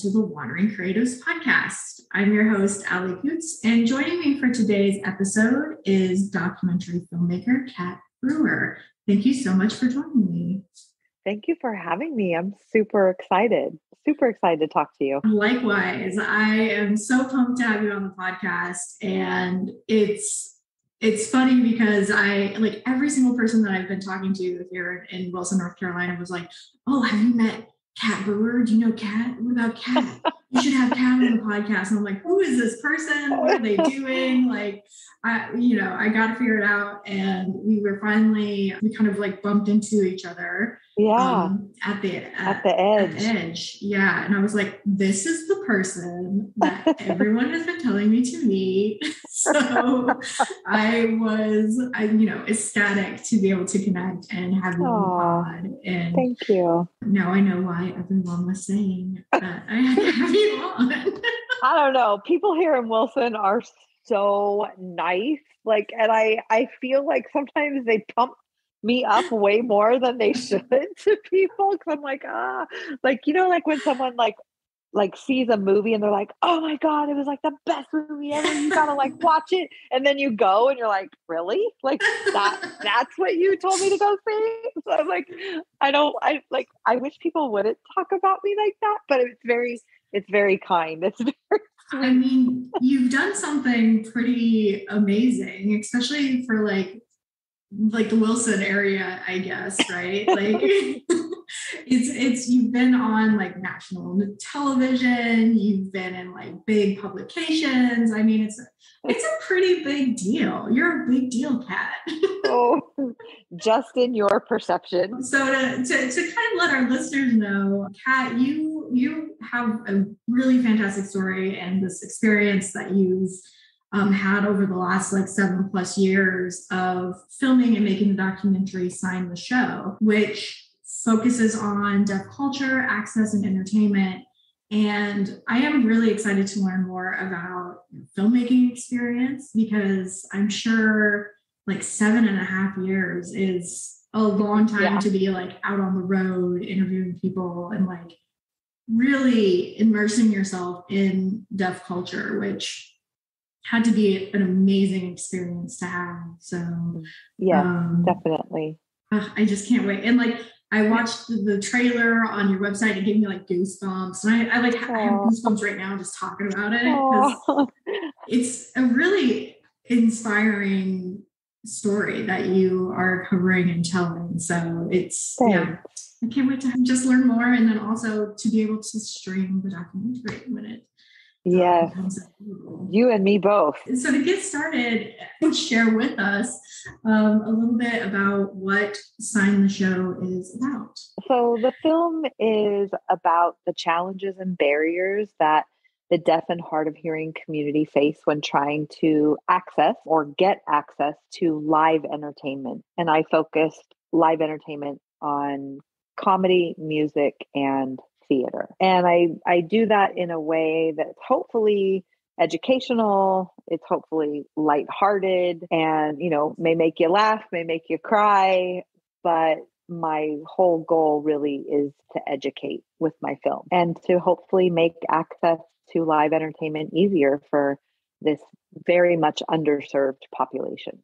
to the Wandering Creatives podcast. I'm your host, Allie Coots, and joining me for today's episode is documentary filmmaker Cat Brewer. Thank you so much for joining me. Thank you for having me. I'm super excited. Super excited to talk to you. Likewise, I am so pumped to have you on the podcast, and it's it's funny because I like every single person that I've been talking to here in Wilson, North Carolina was like, "Oh, have you met Cat Brewer. Do you know Cat? What about Cat? You should have Cat on the podcast. And I'm like, who is this person? What are they doing? Like, I, you know, I got to figure it out. And we were finally, we kind of like bumped into each other. Yeah. Um, at the at, at, the edge. At the edge. Yeah. And I was like, this is the person that everyone has been telling me to meet. so I was, I, you know, ecstatic to be able to connect and have you on pod. And thank you. Now I know why everyone was saying that I had to have you on. I don't know. People here in Wilson are so nice. Like, and I, I feel like sometimes they pump me up way more than they should to people because I'm like, ah, like you know, like when someone like like sees a movie and they're like, oh my god, it was like the best movie ever. You gotta like watch it, and then you go and you're like, really? Like that? that's what you told me to go see? So I'm like, I don't. I like. I wish people wouldn't talk about me like that, but it's very, it's very kind. It's very. Sweet. I mean, you've done something pretty amazing, especially for like like the Wilson area, I guess, right? Like it's it's you've been on like national television, you've been in like big publications. I mean, it's it's a pretty big deal. You're a big deal, Cat. oh, just in your perception. So to, to, to kind of let our listeners know, Cat, you you have a really fantastic story and this experience that you've um, had over the last like seven plus years of filming and making the documentary Sign the Show, which focuses on deaf culture, access, and entertainment. And I am really excited to learn more about filmmaking experience because I'm sure like seven and a half years is a long time yeah. to be like out on the road interviewing people and like really immersing yourself in deaf culture, which had to be an amazing experience to have. So yeah, um, definitely. I just can't wait. And like I watched the trailer on your website. It gave me like goosebumps, and I, I like. I have goosebumps right now just talking about it it's a really inspiring story that you are covering and telling. So it's Thanks. yeah. I can't wait to just learn more and then also to be able to stream the documentary when it yeah. You and me both. So to get started, share with us um, a little bit about what Sign the Show is about. So the film is about the challenges and barriers that the deaf and hard of hearing community face when trying to access or get access to live entertainment. And I focused live entertainment on comedy, music, and theater. And I, I do that in a way that's hopefully educational, it's hopefully lighthearted and, you know, may make you laugh, may make you cry, but my whole goal really is to educate with my film and to hopefully make access to live entertainment easier for this very much underserved population.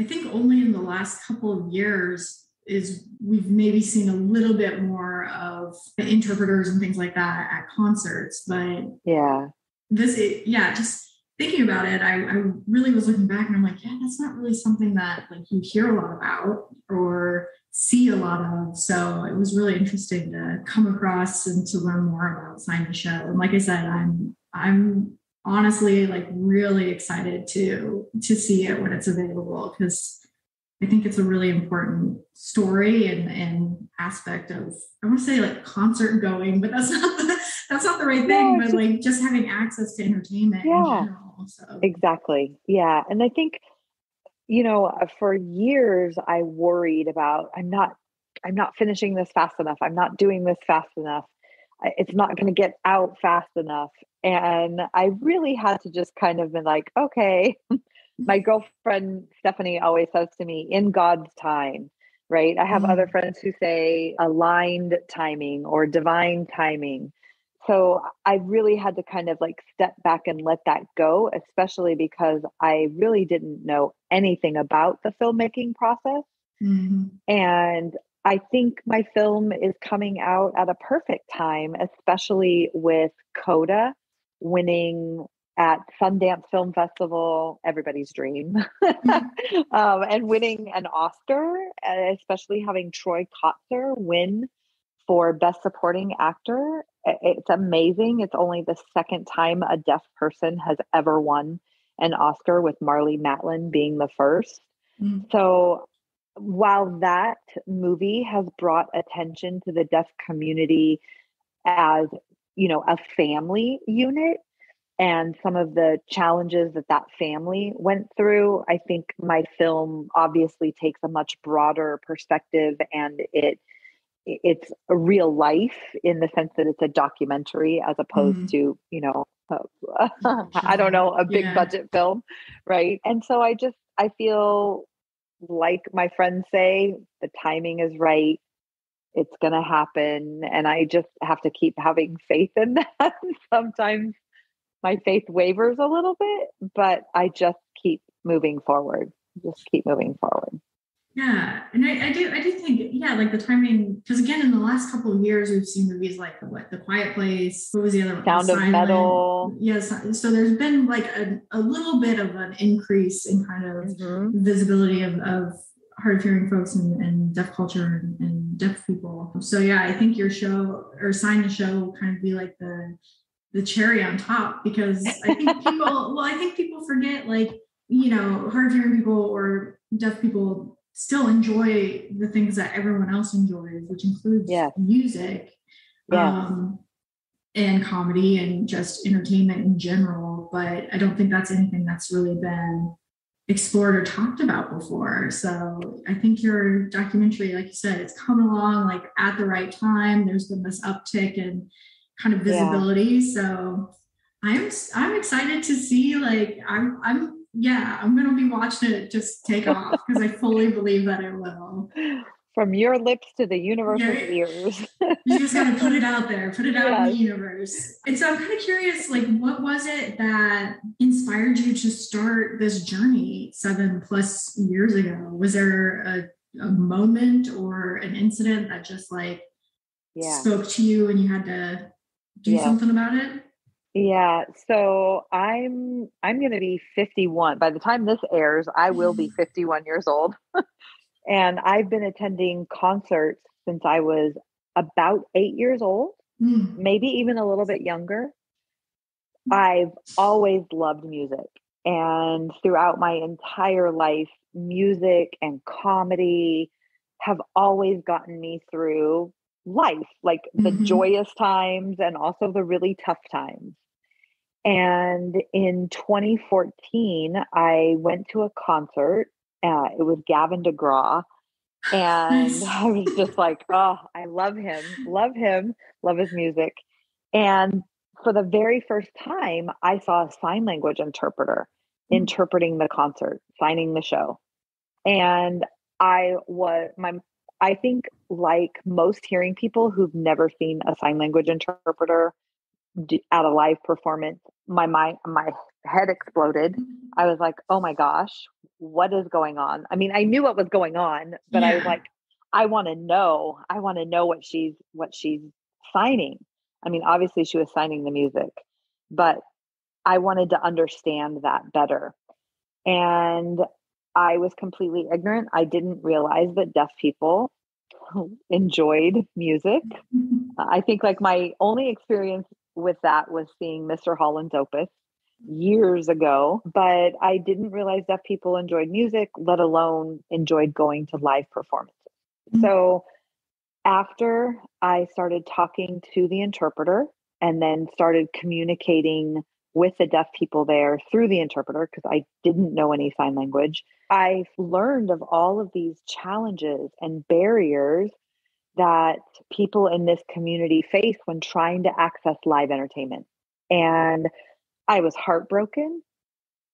I think only in the last couple of years is we've maybe seen a little bit more of interpreters and things like that at concerts but yeah. this it, yeah just thinking about it I, I really was looking back and i'm like yeah that's not really something that like you hear a lot about or see a lot of. So it was really interesting to come across and to learn more about sign the show. And like i said i'm i'm honestly like really excited to to see it when it's available because I think it's a really important story and, and aspect of I want to say like concert going, but that's not the, that's not the right thing. but like just having access to entertainment. Yeah, general, so. exactly. Yeah, and I think you know uh, for years I worried about I'm not I'm not finishing this fast enough. I'm not doing this fast enough. It's not going to get out fast enough. And I really had to just kind of be like, okay, my girlfriend Stephanie always says to me, in God's time, right? I have mm other friends who say aligned timing or divine timing. so I really had to kind of like step back and let that go, especially because I really didn't know anything about the filmmaking process. Mm-hmm. And I think my film is coming out at a perfect time, especially with Coda winning at Sundance Film Festival, everybody's dream, mm-hmm. um, and winning an Oscar, especially having Troy Kotsur win for Best Supporting Actor. It's amazing. It's only the second time a deaf person has ever won an Oscar, with Marlee Matlin being the 1st mm-hmm. So while that movie has brought attention to the deaf community as you know a family unit and some of the challenges that that family went through i think my film obviously takes a much broader perspective and it it's a real life in the sense that it's a documentary as opposed mm-hmm. to you know I don't know a big yeah. budget film right? And so i just i feel like my friends say the timing is right. It's going to happen. And i just have to keep having faith in that sometimes my faith wavers a little bit but i just keep moving forward just keep moving forward yeah, and I, I, do I do think yeah, like the timing because again in the last couple of years we've seen movies like what The Quiet Place. What was the other one? Sound of Metal. Yes, so there's been like a, a little bit of an increase in kind of mm-hmm. visibility of, of hard of hearing folks and, and deaf culture and, and, deaf people. So yeah, I think your show or sign the show will kind of be like the the cherry on top because I think people well I think people forget like you know hard hearing people or deaf people still enjoy the things that everyone else enjoys, which includes yeah. music yeah. Um, and comedy and just entertainment in general. But I don't think that's anything that's really been explored or talked about before. So I think your documentary, like you said, it's come along like at the right time. There's been this uptick in kind of visibility. Yeah. So I'm I'm excited to see like I'm I'm yeah, I'm going to be watching it just take off because I fully believe that it will. From your lips to the universe's yeah. ears. you just got to put it out there, put it out yes. in the universe. And so I'm kind of curious, like, what was it that inspired you to start this journey seven plus years ago? Was there a, a moment or an incident that just like yeah. spoke to you and you had to do yeah. something about it? Yeah, so I'm I'm going to be 51. By the time this airs, I will be 51 years old. and I've been attending concerts since I was about 8 years old, mm. maybe even a little bit younger. I've always loved music. And throughout my entire life, music and comedy have always gotten me through life, like the mm-hmm. joyous times and also the really tough times. And in 2014, I went to a concert. Uh, it was Gavin DeGraw. And I was just like, oh, I love him, love him, love his music. And for the very first time, I saw a sign language interpreter mm-hmm. interpreting the concert, signing the show. And I was, my, I think, like most hearing people who've never seen a sign language interpreter at a live performance, my mind, my head exploded. I was like, "Oh my gosh, what is going on?" I mean, I knew what was going on, but yeah. I was like, "I want to know. I want to know what she's what she's signing." I mean, obviously she was signing the music, but I wanted to understand that better. And I was completely ignorant. I didn't realize that deaf people enjoyed music. I think like my only experience with that was seeing Mr. Holland's Opus years ago, but I didn't realize deaf people enjoyed music, let alone enjoyed going to live performances. Mm-hmm. So after I started talking to the interpreter and then started communicating with the deaf people there through the interpreter because I didn't know any sign language. I learned of all of these challenges and barriers that people in this community face when trying to access live entertainment. And I was heartbroken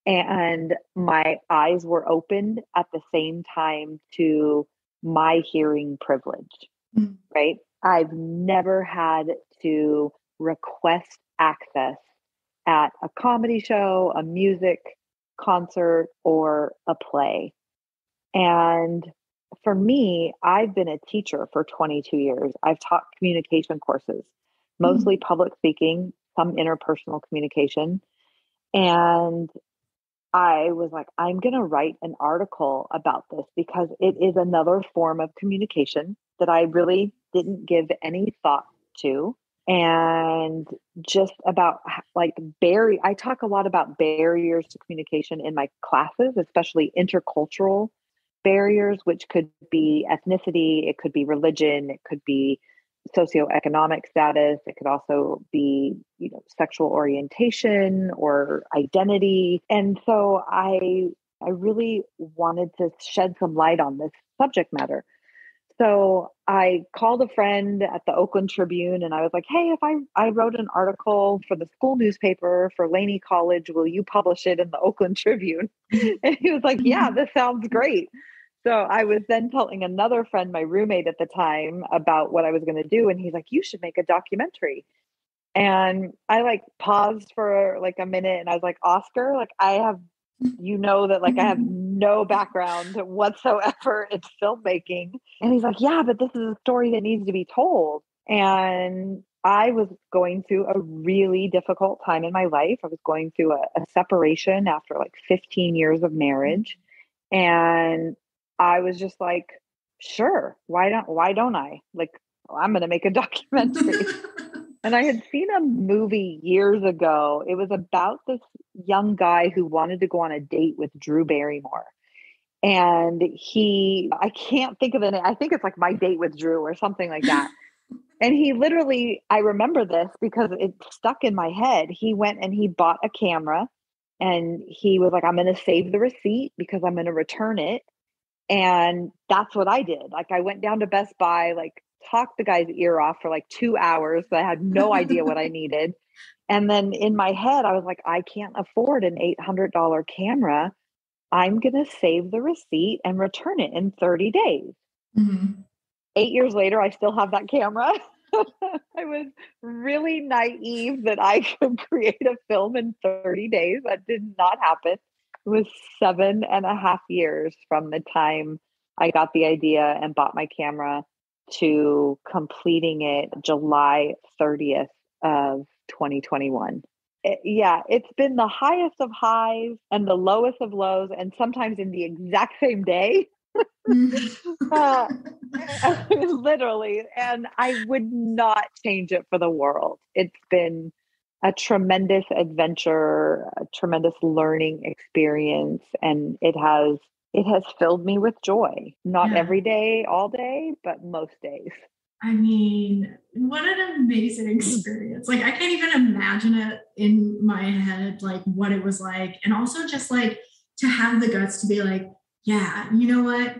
and my eyes were opened at the same time to my hearing privilege, mm-hmm. right? I've never had to request access at a comedy show, a music concert, or a play. And for me, I've been a teacher for 22 years. I've taught communication courses, mostly mm-hmm. public speaking, some interpersonal communication. And I was like, I'm going to write an article about this because it is another form of communication that I really didn't give any thought to. And just about like barrier, I talk a lot about barriers to communication in my classes, especially intercultural barriers, which could be ethnicity, it could be religion, it could be socioeconomic status, it could also be, you know, sexual orientation or identity. And so I I really wanted to shed some light on this subject matter. So I called a friend at the Oakland Tribune and I was like, hey, if I, I wrote an article for the school newspaper for Laney College, will you publish it in the Oakland Tribune? and he was like, yeah, this sounds great. So I was then telling another friend, my roommate at the time, about what I was going to do. And he's like, you should make a documentary. And I like paused for like a minute and I was like, Oscar, like I have, you know, that like I have mm-hmm. no background whatsoever in filmmaking. And he's like, yeah, but this is a story that needs to be told. And I was going through a really difficult time in my life. I was going through a, a separation after like 15 years of mm-hmm. marriage. And I was just like, sure, why don't why don't I? Like I'm going to make a documentary. and I had seen a movie years ago. It was about this young guy who wanted to go on a date with Drew Barrymore. And he, I can't think of it. I think it's like my date with Drew or something like that. and he literally, I remember this because it stuck in my head. He went and he bought a camera and he was like, I'm going to save the receipt because I'm going to return it. And that's what I did. Like I went down to Best Buy, like talked the guy's ear off for like two hours. I had no idea what I needed. And then in my head, I was like, I can't afford an $800 camera. I'm going to save the receipt and return it in 30 days. Mm-hmm. Eight years later, I still have that camera. I was really naive that I could create a film in 30 days. That did not happen. It was seven and a half years from the time I got the idea and bought my camera to completing it July 30th of 2021. It, yeah, it's been the highest of highs and the lowest of lows, and sometimes in the exact same day. uh, literally, and I would not change it for the world. It's been a tremendous adventure, a tremendous learning experience, and it has it has filled me with joy. Not yeah. every day, all day, but most days. I mean, what an amazing experience. Like I can't even imagine it in my head, like what it was like. And also just like to have the guts to be like, yeah, you know what?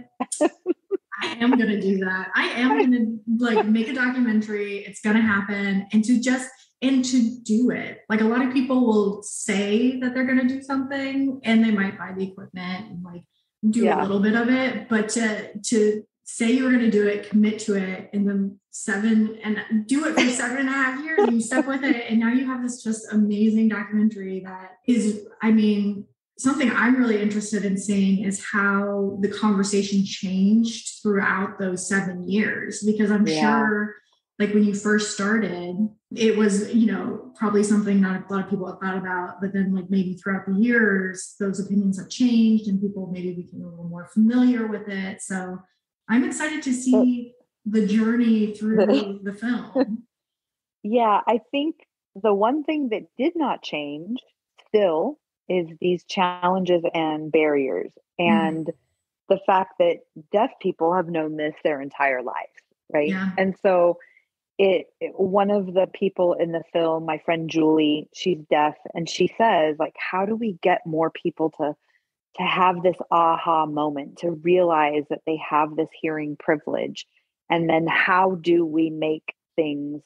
I am gonna do that. I am gonna like make a documentary. It's gonna happen. And to just and to do it. Like a lot of people will say that they're going to do something and they might buy the equipment and like do yeah. a little bit of it, but to to say you're going to do it, commit to it, and then seven and do it for seven and a half years, you stuck with it, and now you have this just amazing documentary that is, I mean, something I'm really interested in seeing is how the conversation changed throughout those seven years, because I'm yeah. sure like when you first started, it was, you know, probably something not a lot of people have thought about, but then like maybe throughout the years, those opinions have changed and people maybe became a little more familiar with it. So I'm excited to see the journey through the film. Yeah, I think the one thing that did not change still is these challenges and barriers mm. and mm. the fact that deaf people have known this their entire lives, right? Yeah. And so it, it, one of the people in the film my friend julie she's deaf and she says like how do we get more people to to have this aha moment to realize that they have this hearing privilege and then how do we make things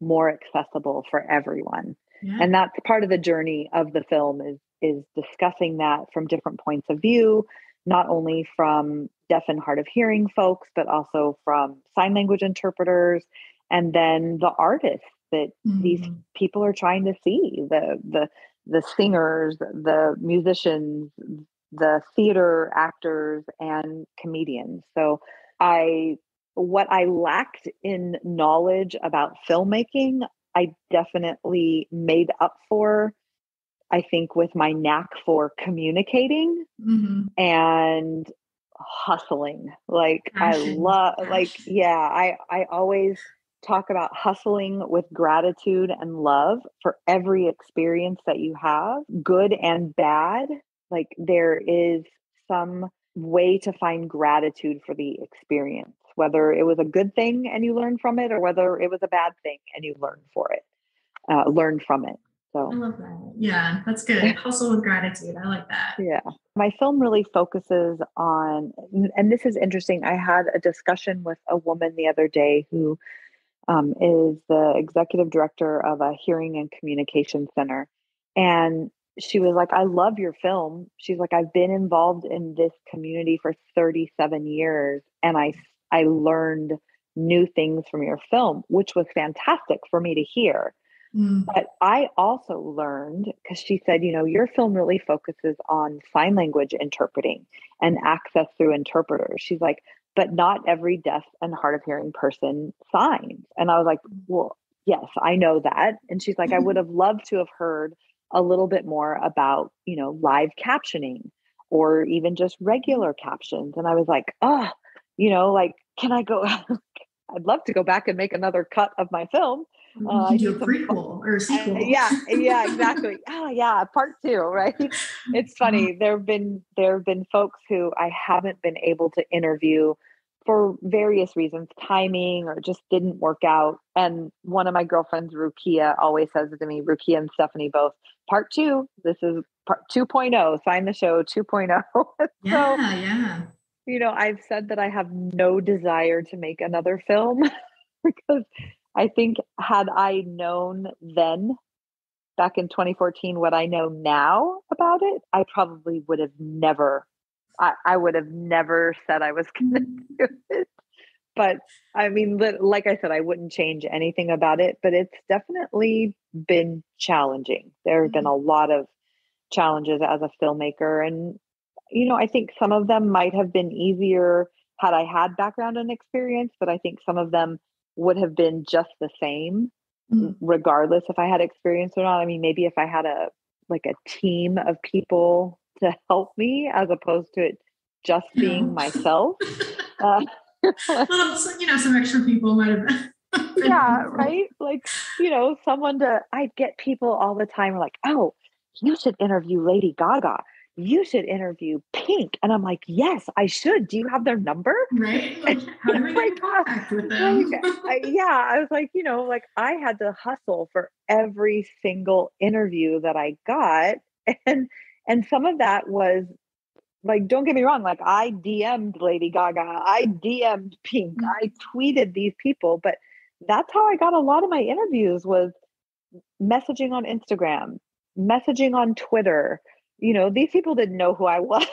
more accessible for everyone yeah. and that's part of the journey of the film is is discussing that from different points of view not only from deaf and hard of hearing folks but also from sign language interpreters and then the artists that mm-hmm. these people are trying to see the the the singers, the musicians, the theater actors and comedians. So I what I lacked in knowledge about filmmaking, I definitely made up for I think with my knack for communicating mm-hmm. and hustling. Like. I love like yeah, I I always talk about hustling with gratitude and love for every experience that you have, good and bad. Like there is some way to find gratitude for the experience, whether it was a good thing and you learned from it, or whether it was a bad thing and you learned for it, uh, learned from it. So I love that. Yeah, that's good. Hustle with gratitude. I like that. Yeah. My film really focuses on, and this is interesting. I had a discussion with a woman the other day who um, is the executive director of a hearing and communication center. And she was like, I love your film. She's like, I've been involved in this community for 37 years and I I learned new things from your film, which was fantastic for me to hear. Mm. But I also learned because she said, you know, your film really focuses on sign language interpreting and access through interpreters. She's like, but not every deaf and hard of hearing person signs. And I was like, mm. well, yes, I know that. And she's like, I would mm-hmm. have loved to have heard a little bit more about, you know, live captioning or even just mm-hmm. regular captions. And I was like, oh, you know, like, can I go? I'd love to go back and make another cut of my film uh, do a prequel or a sequel. Uh, yeah, yeah, exactly. oh, yeah, part two, right? It's funny. There have been there have been folks who I haven't been able to interview for various reasons, timing or just didn't work out. And one of my girlfriends, Rukia, always says to me, Rukia and Stephanie both, part two. This is part 2.0. Sign the show 2.0. so, yeah, yeah. You know, I've said that I have no desire to make another film because I think had I known then back in 2014 what I know now about it, I probably would have never I, I would have never said I was going to mm. do it. But I mean, like I said, I wouldn't change anything about it, but it's definitely been challenging. There have been mm-hmm. a lot of challenges as a filmmaker. And, you know, I think some of them might have been easier had I had background and experience, but I think some of them would have been just the same mm-hmm. regardless if I had experience or not. I mean, maybe if I had a like a team of people to help me as opposed to it just being myself. Uh, well, you know, some extra people might have been. yeah, right. Like, you know, someone to, I get people all the time like, oh, you should interview Lady Gaga you should interview Pink. And I'm like, yes, I should. Do you have their number? Right. Like, how do we get contact with them? like, I, yeah. I was like, you know, like I had to hustle for every single interview that I got. And and some of that was like, don't get me wrong, like I DM'd Lady Gaga, I DM'd Pink, mm-hmm. I tweeted these people, but that's how I got a lot of my interviews was messaging on Instagram, messaging on Twitter, you know, these people didn't know who I was.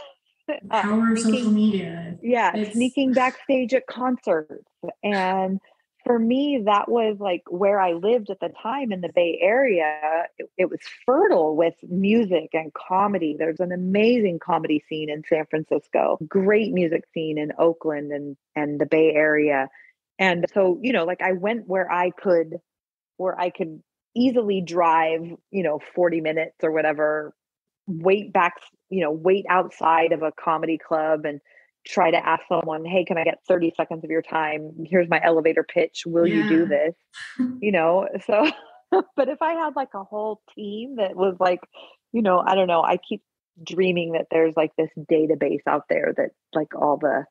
Uh, Power of social media. Yeah, it's... sneaking backstage at concerts. And for me, that was like where I lived at the time in the Bay Area. It, it, was fertile with music and comedy. There's an amazing comedy scene in San Francisco, great music scene in Oakland and, and the Bay Area. And so, you know, like I went where I could, where I could easily drive, you know, 40 minutes or whatever wait back, you know, wait outside of a comedy club and try to ask someone, hey, can I get 30 seconds of your time? Here's my elevator pitch. Will yeah. you do this? you know, so, but if I had like a whole team that was like, you know, I don't know, I keep dreaming that there's like this database out there that like all the,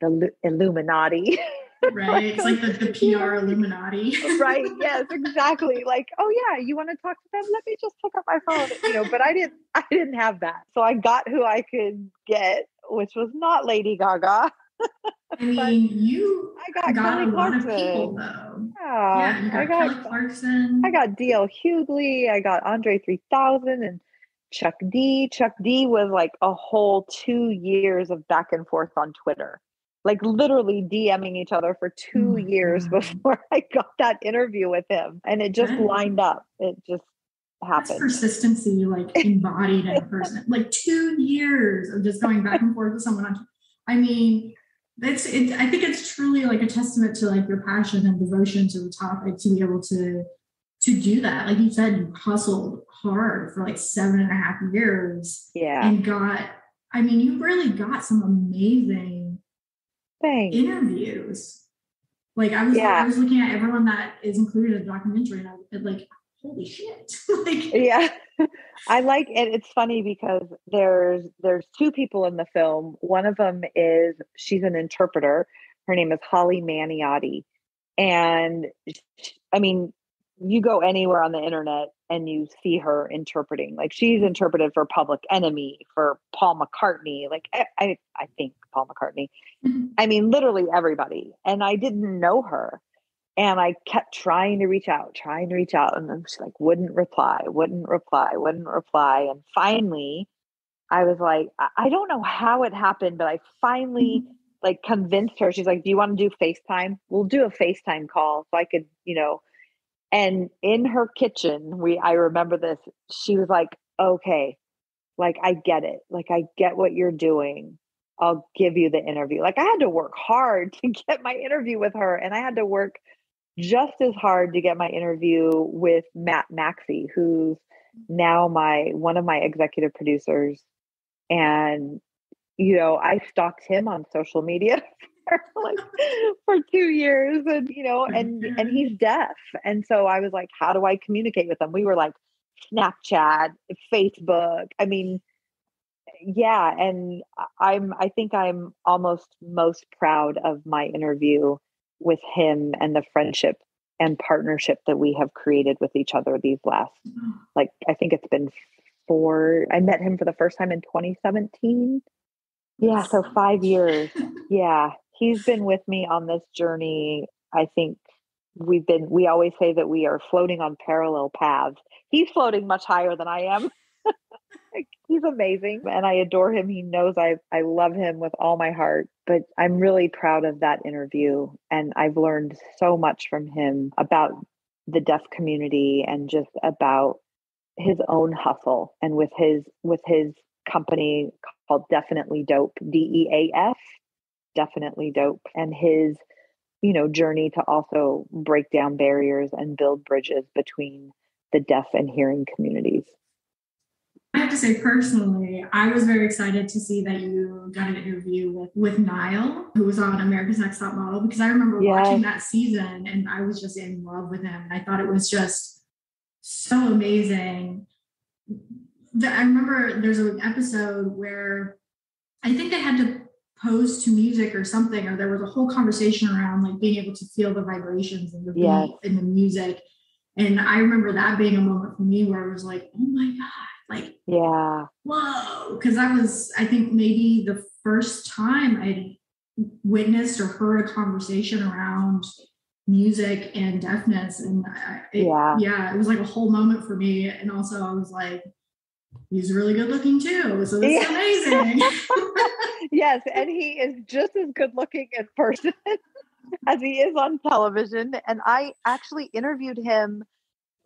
the Illuminati right it's like the, the pr illuminati right yes exactly like oh yeah you want to talk to them let me just pick up my phone you know but i didn't i didn't have that so i got who i could get which was not lady gaga I mean, you I got, got Kelly a Clarkson. lot of people though. Yeah, yeah got I got Kelly Clarkson. I got DL Hughley. I got Andre 3000 and Chuck D. Chuck D was like a whole two years of back and forth on Twitter like literally DMing each other for two oh years before I got that interview with him. And it just lined up. It just happened. That's persistency, like embodied in a person. Like two years of just going back and forth with someone. On, I mean, it's it, I think it's truly like a testament to like your passion and devotion to the topic to be able to to do that. Like you said, you hustled hard for like seven and a half years. Yeah. And got, I mean, you really got some amazing Thanks. interviews. Like I was, yeah. I was looking at everyone that is included in the documentary, and I was like, holy shit! like, yeah, I like it. It's funny because there's there's two people in the film. One of them is she's an interpreter. Her name is Holly Maniatty, and I mean, you go anywhere on the internet and you see her interpreting. Like she's interpreted for Public Enemy, for Paul McCartney. Like I, I think Paul McCartney. Mm-hmm. I mean, literally everybody. And I didn't know her, and I kept trying to reach out, trying to reach out, and then she like wouldn't reply, wouldn't reply, wouldn't reply, and finally, I was like, I don't know how it happened, but I finally. Mm-hmm. Like convinced her, she's like, Do you want to do FaceTime? We'll do a FaceTime call so I could, you know, and in her kitchen, we I remember this, she was like, "Okay, like I get it. Like I get what you're doing. I'll give you the interview." Like I had to work hard to get my interview with her and I had to work just as hard to get my interview with Matt Maxey, who's now my one of my executive producers. And you know, I stalked him on social media for like for two years and you know and and mm-hmm. he's deaf. And so i was like how do i communicate with him? We were like snapchat facebook i mean yeah and i'm i think i'm almost most proud of my interview with him and the friendship and partnership that we have created with each other these last like i think it's been four i met him for the first time in 2017 yeah so five years yeah he's been with me on this journey. I think we've been, we always say that we are floating on parallel paths. He's floating much higher than I am. He's amazing and I adore him. He knows I, I love him with all my heart. But I'm really proud of that interview. And I've learned so much from him about the deaf community and just about his own hustle and with his with his company called Definitely Dope, D E A F definitely dope. And his, you know, journey to also break down barriers and build bridges between the deaf and hearing communities. I have to say personally, I was very excited to see that you got an interview with with Nyle, who was on America's Next Top Model, because I remember yes. watching that season and I was just in love with him. And I thought it was just so amazing. I remember there's an episode where I think they had to pose to music or something, or there was a whole conversation around like being able to feel the vibrations and the beat yes. and the music. And I remember that being a moment for me where I was like, oh my God, like, yeah, whoa. Cause that was, I think, maybe the first time I witnessed or heard a conversation around music and deafness. And I, it, yeah, yeah, it was like a whole moment for me. And also, I was like, he's really good looking too. So it's yeah. amazing. yes, and he is just as good looking in person as he is on television. And I actually interviewed him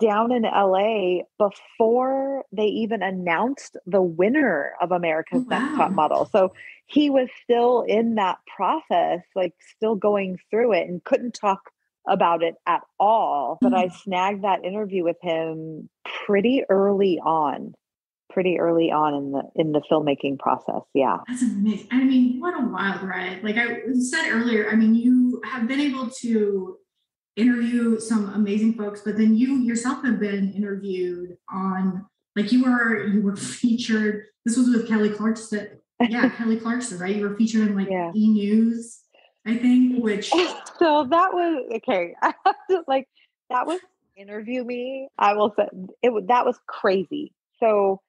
down in LA before they even announced the winner of America's oh, wow. Next Top Model. So he was still in that process, like still going through it and couldn't talk about it at all. But mm-hmm. I snagged that interview with him pretty early on pretty early on in the in the filmmaking process. Yeah. That's amazing. I mean, what a wild ride. Like I said earlier, I mean, you have been able to interview some amazing folks, but then you yourself have been interviewed on like you were you were featured. This was with Kelly Clarkson. Yeah, Kelly Clarkson, right? You were featured in like yeah. E News, I think, which so that was okay. I have to like that was interview me. I will say it that was crazy. So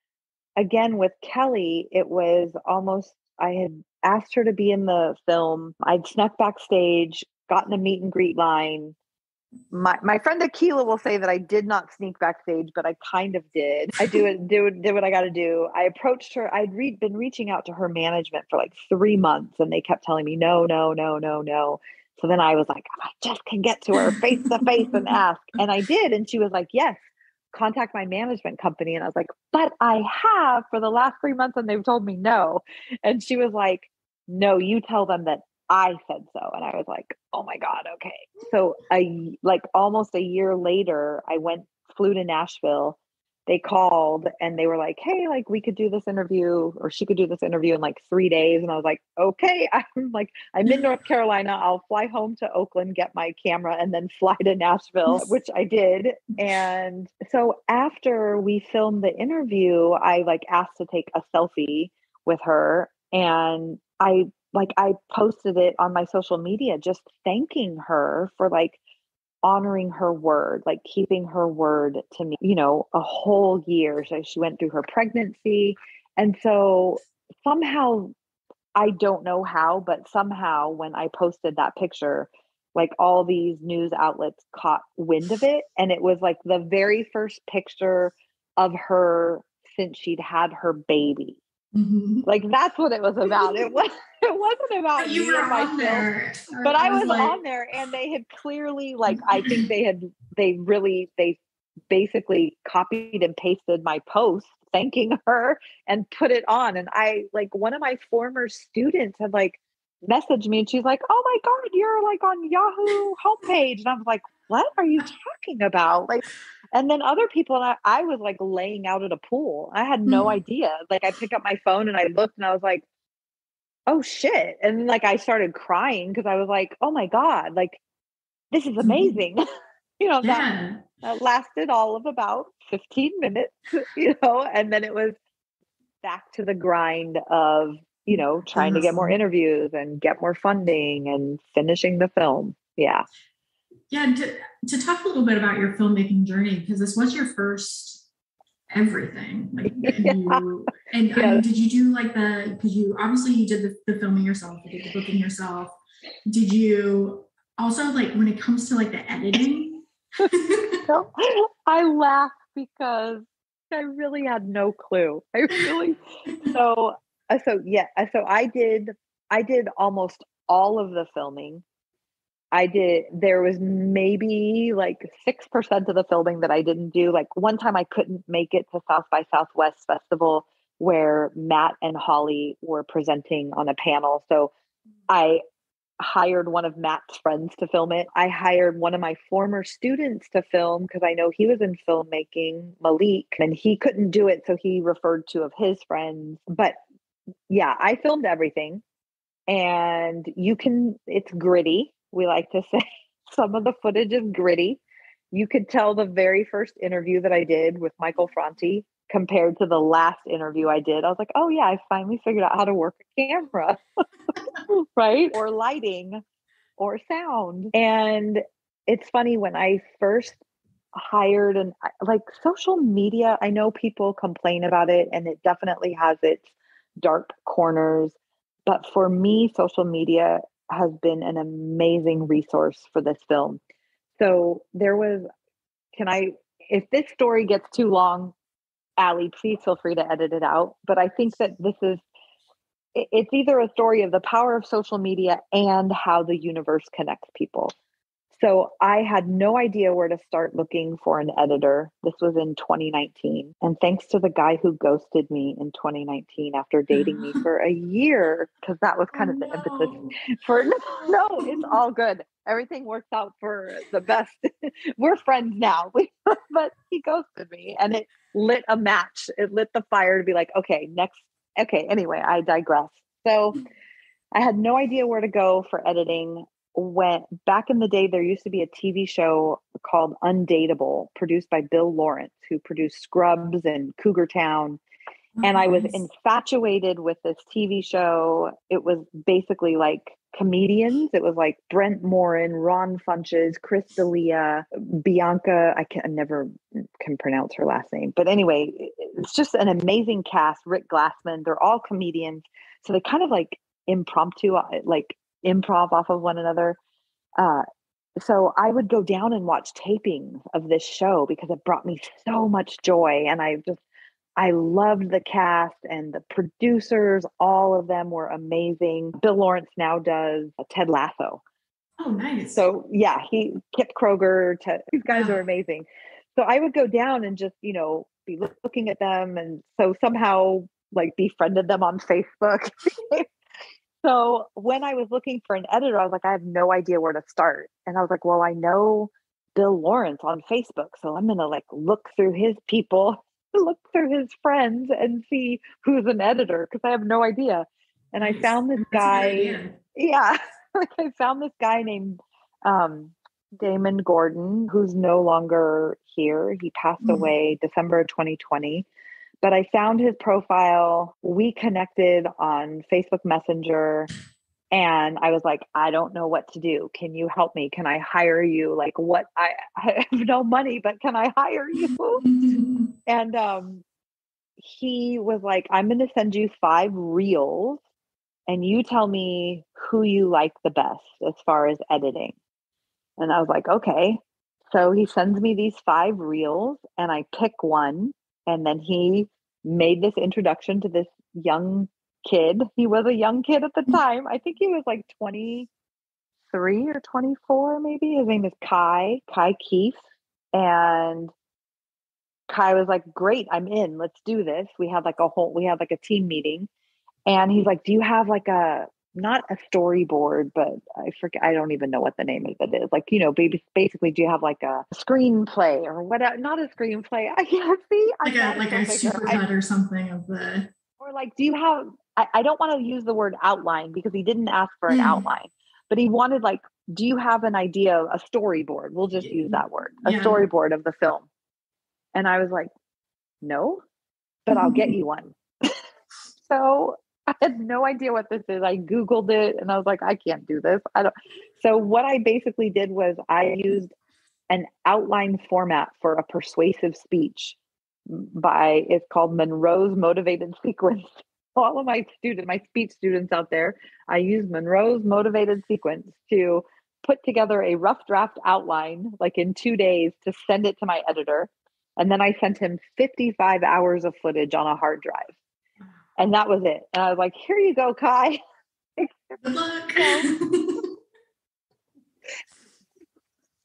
again with Kelly, it was almost I had asked her to be in the film. I'd snuck backstage, gotten a meet and greet line, my my friend Akila will say that I did not sneak backstage, but I kind of did. I do it, do did what I got to do. I approached her. I'd re- been reaching out to her management for like three months, and they kept telling me no, no, no, no, no. So then I was like, I just can get to her face to face and ask, and I did, and she was like, yes, contact my management company, and I was like, but I have for the last three months, and they've told me no, and she was like, no, you tell them that I said so. And I was like, oh my God, okay. So I like almost a year later, I went, flew to Nashville. They called and they were like, hey, like we could do this interview or she could do this interview in like three days. And I was like, okay. I'm like, I'm in North Carolina. I'll fly home to Oakland, get my camera, and then fly to Nashville, which I did. And so after we filmed the interview, I like asked to take a selfie with her and I like I posted it on my social media just thanking her for like honoring her word, like keeping her word to me, you know, a whole year. So she went through her pregnancy. And so somehow, I don't know how, but somehow when I posted that picture, like all these news outlets caught wind of it. And it was like the very first picture of her since she'd had her baby. Mm-hmm. Like that's what it was about. It was it wasn't about but you were on there. But I was, like... on there and they had clearly like I think they had they really they basically copied and pasted my post thanking her and put it on. And I like one of my former students had like messaged me and she's like, Oh my God, you're like on Yahoo homepage. And I was like, What are you talking about? Like and then other people, and I, I was like laying out at a pool. I had no mm. idea. Like I picked up my phone and I looked and I was like, oh shit. And then like I started crying because I was like, oh my God, like this is mm-hmm. amazing. you know, yeah. that, that lasted all of about 15 minutes, you know, and then it was back to the grind of, you know, trying awesome. to get more interviews and get more funding and finishing the film. Yeah. Yeah, to, to talk a little bit about your filmmaking journey because this was your first everything. Like yeah. you, and, yeah. and, did you do like the because you obviously you did the, the filming yourself, you did the booking yourself. Did you also like when it comes to like the editing? I laugh because I really had no clue. I really so uh, so yeah uh, so I did I did almost all of the filming I did, there was maybe like 6% of the filming that I didn't do. Like one time I couldn't make it to South by Southwest Festival where Matt and Holly were presenting on a panel. So I hired one of Matt's friends to film it. I hired one of my former students to film because I know he was in filmmaking, Malik, and he couldn't do it. So he referred two of his friends. But yeah, I filmed everything. And you can, it's gritty we like to say some of the footage is gritty. You could tell the very first interview that I did with Michael Franti compared to the last interview I did. I was like, oh, yeah, I finally figured out how to work a camera, right? Or lighting or sound. And it's funny when I first hired and like social media, I know people complain about it and it definitely has its dark corners. But for me, social media has been an amazing resource for this film. So there was, can I, if this story gets too long, Allie, please feel free to edit it out. But I think that this is, it's either a story of the power of social media and how the universe connects people. So I had no idea where to start looking for an editor. This was in 2019. And thanks to the guy who ghosted me in 2019 after dating me for a year, because that was oh, kind oh, of the no. impetus for no, it's all good. Everything works out for the best. We're friends now. but he ghosted me and it lit a match. It lit the fire to be like, okay, next. Okay, anyway, I digress. So hmm. I had no idea where to go for editing when back in the day there used to be a TV show called Undateable produced by Bill Lawrence who produced Scrubs and Cougar Town. Oh, and I was infatuated with this TV show. It was basically like comedians. It was like Brent Morin Ron Funches Chris D'Elia Bianca I can I never can pronounce her last name. But anyway it's just an amazing cast. Rick Glassman they're all comedians. So they kind of like impromptu uh, like improv off of one another. Uh, so I would go down and watch tapings of this show because it brought me so much joy. And I just, I loved the cast and the producers. All of them were amazing. Bill Lawrence now does Ted Lasso. Oh, nice. So yeah, he Kip Kroger. Ted, these guys are amazing. So I would go down and just you know be looking at them, and so somehow like befriended them on Facebook. so when I was looking for an editor, I was like, I have no idea where to start. And I was like, well, I know Bill Lawrence on Facebook. So I'm going to like look through his people, look through his friends and see who's an editor because I have no idea. And I found this guy. Yeah. like I found this guy named um, Damon Gordon, who's no longer here. He passed mm-hmm. away December 2020. But I found his profile. We connected on Facebook Messenger. And I was like, I don't know what to do. Can you help me? Can I hire you? Like, what? I, I have no money, but can I hire you? and um, he was like, I'm going to send you five reels and you tell me who you like the best as far as editing. And I was like, okay. So he sends me these five reels and I pick one and then he made this introduction to this young kid. He was a young kid at the mm. time. I think he was like 23 or 24, maybe. His name is Kai, Kai Keith. And Kai was like, Great, I'm in. Let's do this. We had like a whole, we had like a team meeting. And he's like, Do you have like a, not a storyboard, but I forget, I don't even know what the name of it is. Like, you know, baby, basically, do you have like a screenplay or what? Not a screenplay. I can't see. Like a, like a supercut or something of the. Or like, do you have, I, I don't want to use the word outline because he didn't ask for an mm. outline, but he wanted like, do you have an idea, of a storyboard? We'll just use that word, a yeah. storyboard of the film. And I was like, no, but I'll get you one. so I had no idea what this is. I Googled it and I was like, I can't do this. I don't. So, what I basically did was I used an outline format for a persuasive speech by, it's called Monroe's Motivated Sequence. All of my students, my speech students out there, I use Monroe's Motivated Sequence to put together a rough draft outline, like in two days, to send it to my editor. And then I sent him 55 hours of footage on a hard drive and that was it. And I was like, here you go, Kai. Luck.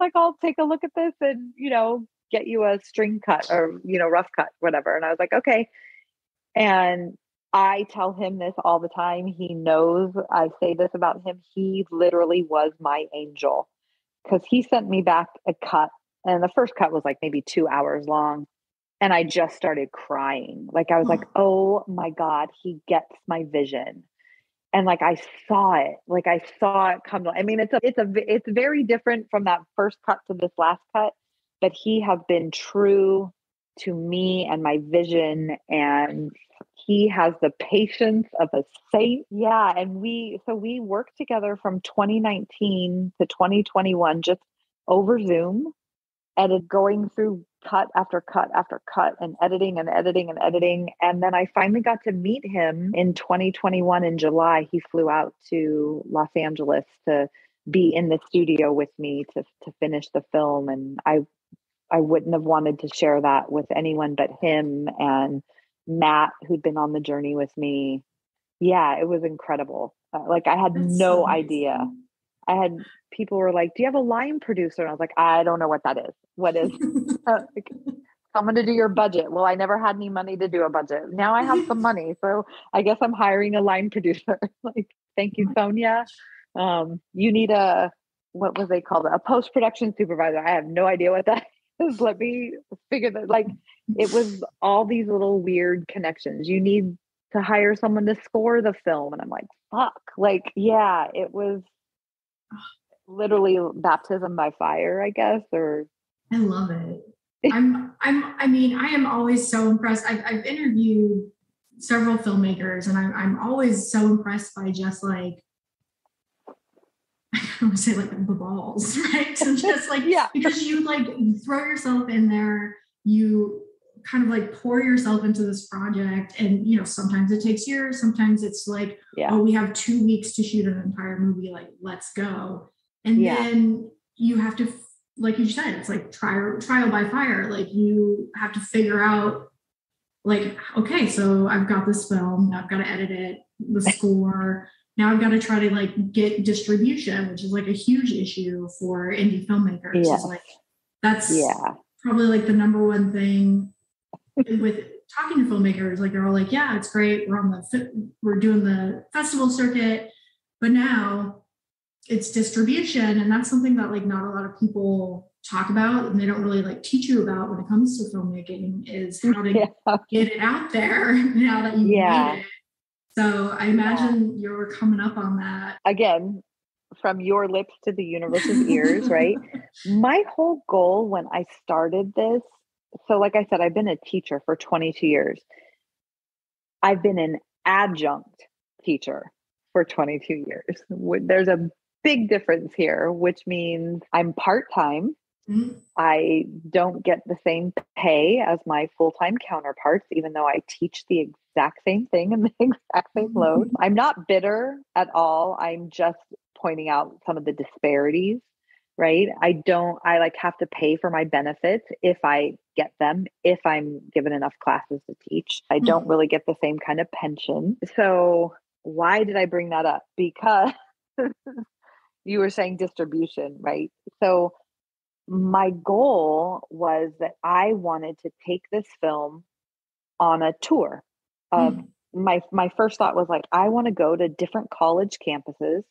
like, I'll take a look at this and, you know, get you a string cut or, you know, rough cut, whatever. And I was like, okay. And I tell him this all the time. He knows I say this about him. He literally was my angel because he sent me back a cut. And the first cut was like maybe two hours long and I just started crying. Like I was like, "Oh my god, he gets my vision." And like I saw it. Like I saw it come to I mean, it's a it's a it's very different from that first cut to this last cut, but he has been true to me and my vision and he has the patience of a saint. Yeah, and we so we worked together from 2019 to 2021 just over Zoom and going through cut after cut after cut and editing and editing and editing. And then I finally got to meet him in 2021 in July. He flew out to Los Angeles to be in the studio with me to to finish the film and I I wouldn't have wanted to share that with anyone but him and Matt who'd been on the journey with me. Yeah, it was incredible. Uh, like I had That's no so idea. I had people were like, "Do you have a line producer?" And I was like, "I don't know what that is. What is?" like, someone to do your budget. Well, I never had any money to do a budget. Now I have some money, so I guess I'm hiring a line producer. like, thank you, Sonia. Um, you need a what was they called? A post production supervisor. I have no idea what that is. Let me figure that. Like, it was all these little weird connections. You need to hire someone to score the film, and I'm like, fuck. Like, yeah, it was literally baptism by fire, I guess, or I love it. I'm I'm I mean, I am always so impressed. I've, I've interviewed several filmmakers and I'm I'm always so impressed by just like I don't want to say like the balls, right? So just like yeah, because you like throw yourself in there, you kind of like pour yourself into this project and you know sometimes it takes years sometimes it's like yeah. oh we have two weeks to shoot an entire movie like let's go and yeah. then you have to like you said it's like trial trial by fire like you have to figure out like okay so i've got this film i've got to edit it the score now i've got to try to like get distribution which is like a huge issue for indie filmmakers yes. like that's yeah probably like the number one thing with talking to filmmakers like they're all like yeah it's great we're on the we're doing the festival circuit but now it's distribution and that's something that like not a lot of people talk about and they don't really like teach you about when it comes to filmmaking is how to yeah. get it out there now that you yeah. it so i imagine yeah. you're coming up on that again from your lips to the universe's ears right my whole goal when i started this so like i said i've been a teacher for 22 years i've been an adjunct teacher for 22 years there's a big difference here, which means I'm part time. Mm-hmm. I don't get the same pay as my full time counterparts, even though I teach the exact same thing and the exact same mm-hmm. load. I'm not bitter at all. I'm just pointing out some of the disparities, right? I don't, I like have to pay for my benefits if I get them, if I'm given enough classes to teach. I don't mm-hmm. really get the same kind of pension. So, why did I bring that up? Because you were saying distribution, right? So my goal was that I wanted to take this film on a tour. Of mm. my my first thought was like I want to go to different college campuses,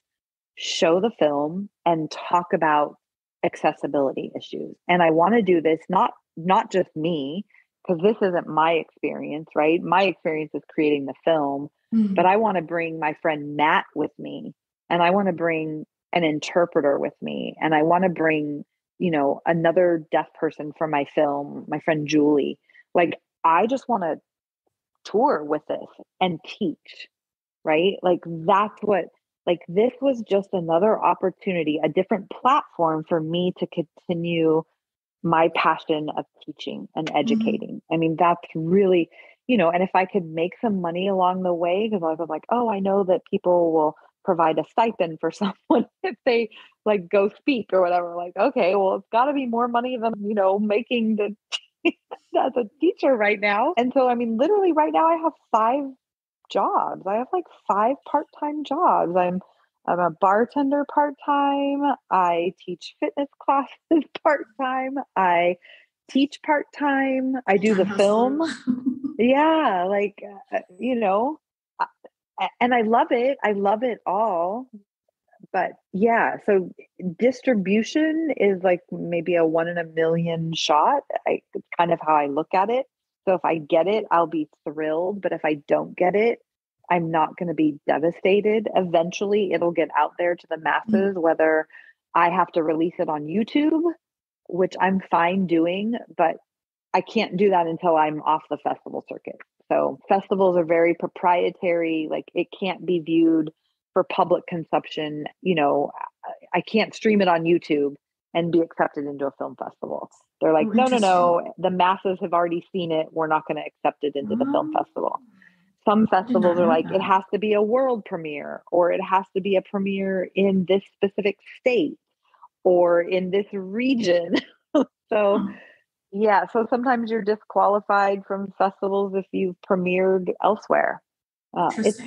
show the film and talk about accessibility issues. And I want to do this not not just me because this isn't my experience, right? My experience is creating the film, mm. but I want to bring my friend Matt with me and I want to bring an interpreter with me and I want to bring, you know, another deaf person for my film, my friend Julie. Like I just want to tour with this and teach, right? Like that's what like this was just another opportunity, a different platform for me to continue my passion of teaching and mm-hmm. educating. Mm-hmm. I mean, that's really, you know, and if I could make some money along the way, because I was like, oh, I know that people will provide a stipend for someone if they like go speak or whatever like okay well it's got to be more money than you know making the as a teacher right now and so i mean literally right now i have five jobs i have like five part-time jobs i'm i'm a bartender part-time i teach fitness classes part-time i teach part-time i do the film yeah like uh, you know and I love it. I love it all. But yeah, so distribution is like maybe a one in a million shot. I, it's kind of how I look at it. So if I get it, I'll be thrilled. But if I don't get it, I'm not going to be devastated. Eventually, it'll get out there to the mm. masses, mm-hmm. whether I have to release it on YouTube, which I'm fine doing, but I can't do that until I'm off the festival circuit. So festivals are very proprietary, like it can't be viewed for public consumption. You know, I can't stream it on YouTube and be accepted into a film festival. They're like, oh, no, no, no, the masses have already seen it. We're not going to accept it into oh. the film festival. Some festivals are like, it has to be a world premiere or it has to be a premiere in this specific state or in this region. so, yeah, so sometimes you're disqualified from festivals if you've premiered elsewhere. Uh, it's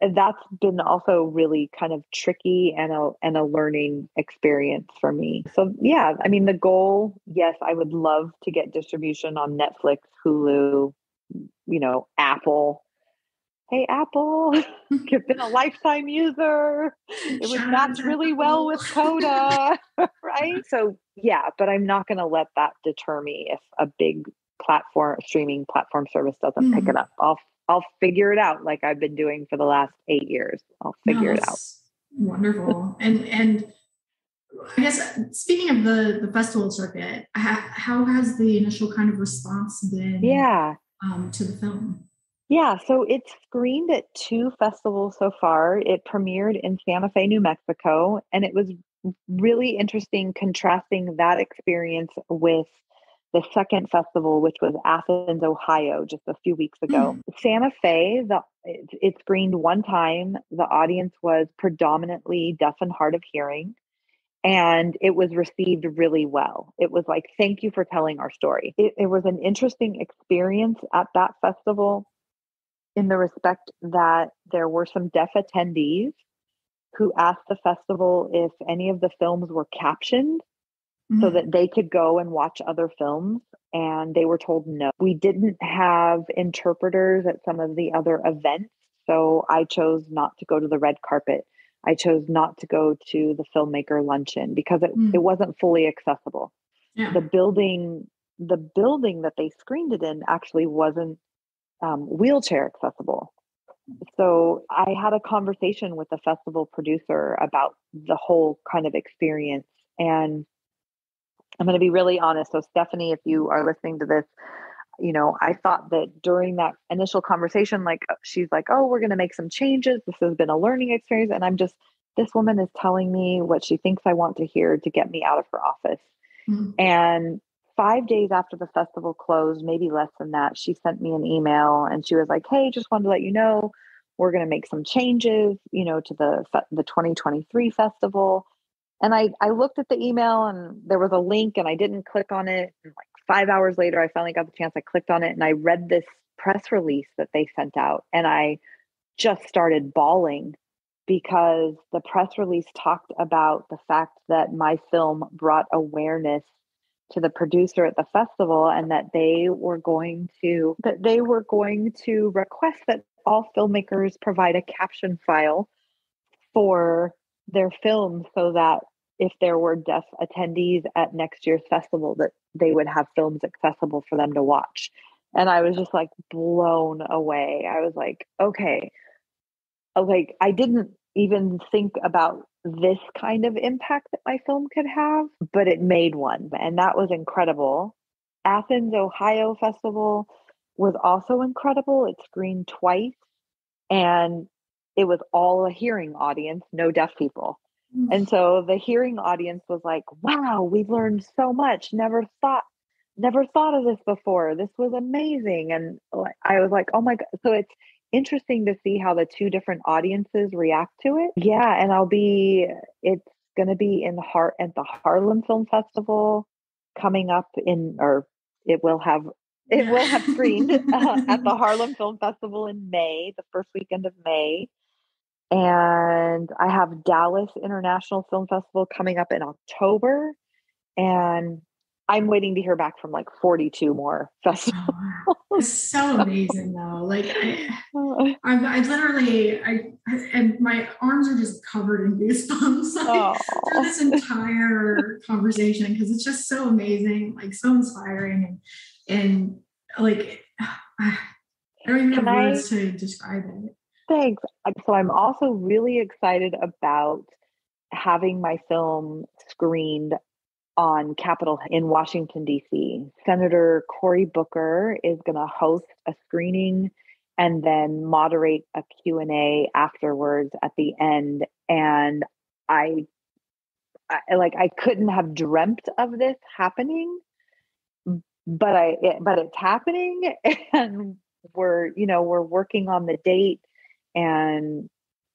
that's been also really kind of tricky and a and a learning experience for me. So yeah, I mean the goal, yes, I would love to get distribution on Netflix, Hulu, you know, Apple. Hey Apple, you've been a lifetime user. It was matched really well with Coda, right? So yeah, but I'm not going to let that deter me if a big platform streaming platform service doesn't mm-hmm. pick it mm-hmm. up. I'll I'll figure it out like I've been doing for the last 8 years. I'll figure no, it out. Wonderful. and and I guess speaking of the the festival circuit, how, how has the initial kind of response been yeah um, to the film? Yeah, so it's screened at two festivals so far. It premiered in Santa Fe, New Mexico, and it was really interesting contrasting that experience with the second festival, which was Athens, Ohio, just a few weeks ago. Mm. Santa Fe, the it, it screened one time. The audience was predominantly deaf and hard of hearing, and it was received really well. It was like, thank you for telling our story. It, it, was an interesting experience at that festival in the respect that there were some deaf attendees who asked the festival if any of the films were captioned mm-hmm. so that they could go and watch other films. And they were told no. We didn't have interpreters at some of the other events. So I chose not to go to the red carpet I chose not to go to the filmmaker luncheon because it, mm. it wasn't fully accessible. Yeah. The building, the building that they screened it in actually wasn't um, wheelchair accessible. So I had a conversation with the festival producer about the whole kind of experience. And I'm going to be really honest. So, Stephanie, if you are listening to this, you know, I thought that during that initial conversation, like uh, she's like, oh, we're going to make some changes. This has been a learning experience. And I'm just, this woman is telling me what she thinks I want to hear to get me out of her office. Mm-hmm. And five days after the festival closed, maybe less than that, she sent me an email and she was like, hey, just wanted to let you know we're going to make some changes, you know, to the the 2023 festival. And I I looked at the email and there was a link and I didn't click on it. And like five hours later, I finally got the chance. I clicked on it and I read this press release that they sent out. And I just started bawling because the press release talked about the fact that my film brought awareness to the producer at the festival and that they were going to that they were going to request that all filmmakers provide a caption file for their film so that if there were deaf attendees at next year's festival that they would have films accessible for them to watch. And i was just like blown away. I was like okay. Uh, like i didn't even think about this kind of impact that my film could have but it made one and that was incredible. Athens ohio festival was also incredible. It screened twice and it was all a hearing audience no deaf people and so the hearing audience was like, wow, we've learned so much. Never thought, never thought of this before. This was amazing. And I was like, oh my God. So it's interesting to see how the two different audiences react to it. Yeah. And I'll be, it's going to be in the heart at the Harlem Film Festival coming up in, or it will have it will have screened uh, at the Harlem Film Festival in May, the first weekend of May and I have Dallas International Film Festival coming up in October, and I'm waiting to hear back from like 42 more festivals. Oh, it's so amazing though. Like I, I, I literally, I, and my arms are just covered in goosebumps like, oh. through this entire conversation because it's just so amazing, like so inspiring, and and like I don't even have words to describe it. Thanks. So I'm also really excited about having my film screened on Capitol in Washington D.C. Senator Cory Booker is going to host a screening and then moderate a Q&A afterwards at the end and I, I like I couldn't have dreamt of this happening but I it, but it's happening and we're you know we're working on the date and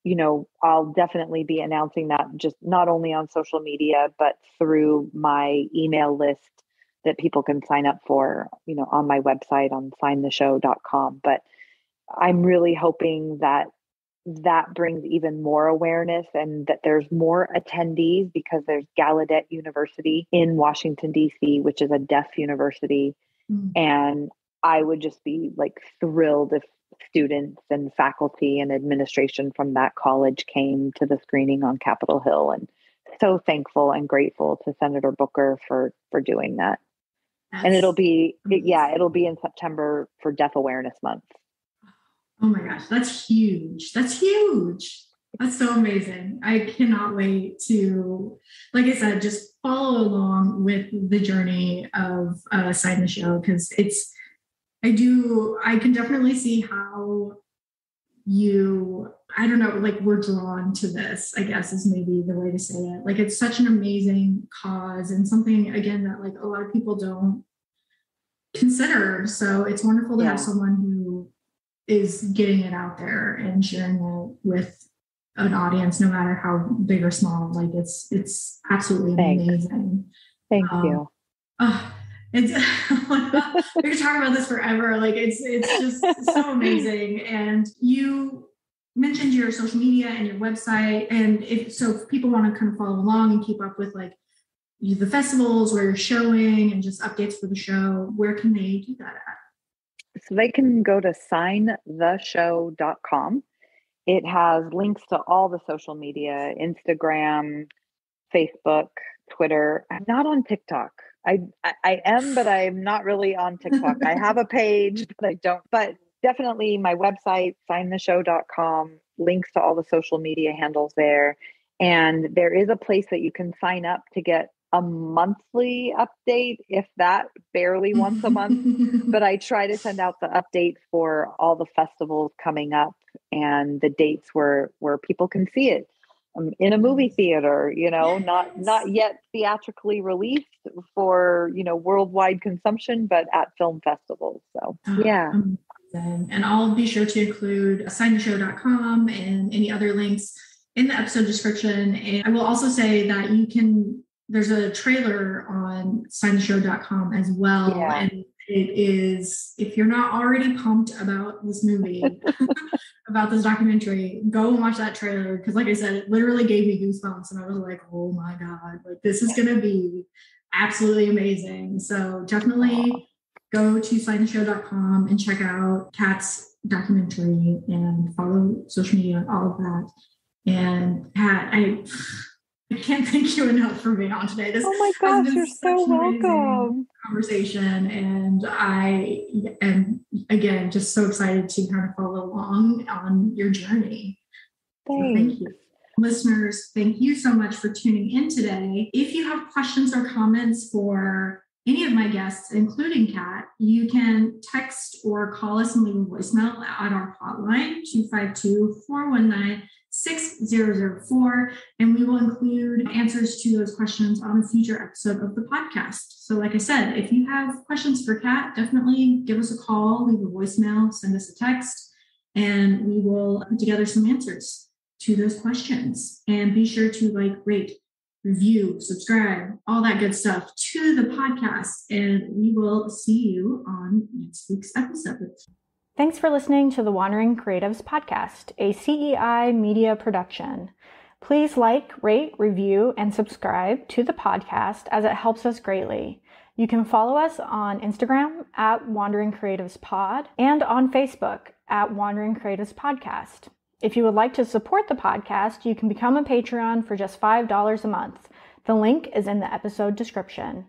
you know i'll definitely be announcing that just not only on social media but through my email list that people can sign up for you know on my website on signtheshow.com but i'm really hoping that that brings even more awareness and that there's more attendees because there's gallaudet university in washington d.c which is a deaf university mm-hmm. and i would just be like thrilled if students and faculty and administration from that college came to the screening on Capitol Hill and so thankful and grateful to Senator Booker for for doing that. That's and it'll be it, yeah, it'll be in September for Deaf Awareness Month. Oh my gosh, that's huge. That's huge. That's so amazing. I cannot wait to, like I said, just follow along with the journey of uh, Sign the Show because it's I do, I can definitely see how you, I don't know, like we're drawn to this, I guess is maybe the way to say it. Like it's such an amazing cause and something, again, that like a lot of people don't consider. So it's wonderful to yeah. have someone who is getting it out there and sharing it with an audience, no matter how big or small. Like it's it's absolutely Thanks. amazing. Thank Um, you. Oh, it's we could talk about this forever. Like it's it's just so amazing. And you mentioned your social media and your website. And if so if people want to kind of follow along and keep up with like the festivals where you're showing and just updates for the show, where can they do that at? So they can go to signtheshow.com. It has links to all the social media Instagram, Facebook, Twitter. I'm not on TikTok. I, I, am, but I'm not really on TikTok. I have a page, but I don't. But definitely my website, signtheshow.com, links to all the social media handles there. And there is a place that you can sign up to get a monthly update, if that, barely once a month but I try to send out the update for all the festivals coming up and the dates where where people can see it um, in a movie theater. You know, not not yet theatrically released for you know worldwide consumption, but at film festivals. So yeah, Amazing. And I'll be sure to include signtheshow.com and any other links in the episode description. And I will also say that you can, there's a trailer on signtheshow.com as well. Yeah. And it is, if you're not already pumped about this movie, about this documentary, go and watch that trailer. Cause like I said, it literally gave me goosebumps. And I was like, oh my God, like this is going to be absolutely amazing. So definitely go to signtheshow.com and check out Cat's documentary and follow social media, and all of that. And Cat, I I can't thank you enough for being on today. This oh my gosh, you're so welcome. Conversation, and I am again just so excited to kind of follow along on your journey. So thank you. Listeners, thank you so much for tuning in today. If you have questions or comments for any of my guests, including Cat, you can text or call us and leave a voicemail at our hotline, 252 419 6004, and we will include answers to those questions on a future episode of the podcast. So, like I said, if you have questions for Cat, definitely give us a call, leave a voicemail, send us a text, and we will put together some answers to those questions. And be sure to like, rate, review, subscribe, all that good stuff to the podcast. And we will see you on next week's episode. Thanks for listening to the Wandering Creatives Podcast, a CEI media production. Please like, rate, review, and subscribe to the podcast as it helps us greatly. You can follow us on Instagram at Wandering Creatives Pod and on Facebook at Wandering Creatives Podcast. If you would like to support the podcast, you can become a Patreon for just $5 a month. The link is in the episode description.